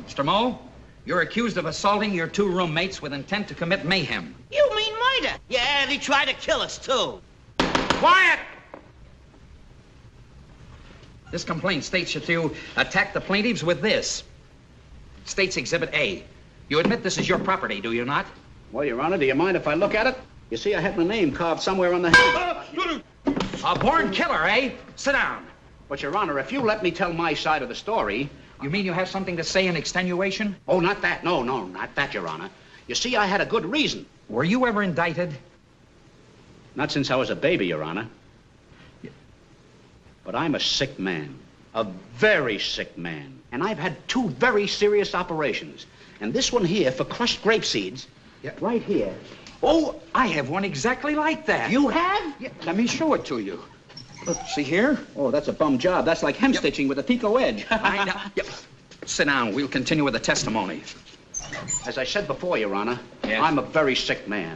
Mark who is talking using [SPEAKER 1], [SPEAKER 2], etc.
[SPEAKER 1] Mr. Moe, you're accused of assaulting your two roommates with intent to commit mayhem.
[SPEAKER 2] You mean murder? Yeah, they tried to kill us, too.
[SPEAKER 1] Quiet! This complaint states that you attacked the plaintiffs with this. States Exhibit A. You admit this is your property, do you not?
[SPEAKER 3] Well, Your Honor, do you mind if I look at it? You see, I had my name carved somewhere on the head.
[SPEAKER 1] A born killer, eh? Sit down.
[SPEAKER 3] But, Your Honor, if you let me tell my side of the story.
[SPEAKER 1] You mean you have something to say in extenuation?
[SPEAKER 3] Oh, not that. No, no, not that, Your Honor. You see, I had a good reason.
[SPEAKER 1] Were you ever indicted?
[SPEAKER 3] Not since I was a baby, Your Honor. But I'm a sick man. A very sick man. And I've had two very serious operations. And this one here for crushed grape seeds.
[SPEAKER 1] Yeah.
[SPEAKER 3] Right here.
[SPEAKER 1] Oh, I have one exactly like that.
[SPEAKER 3] You have?
[SPEAKER 1] Yeah, let me show it to you. Look, see here?
[SPEAKER 3] Oh, that's a bum job. That's like hemstitching with a picot edge.
[SPEAKER 1] I know. Yep. Sit down. We'll continue with the testimony.
[SPEAKER 3] As I said before, Your Honor,
[SPEAKER 1] Yes?
[SPEAKER 3] I'm a very sick man.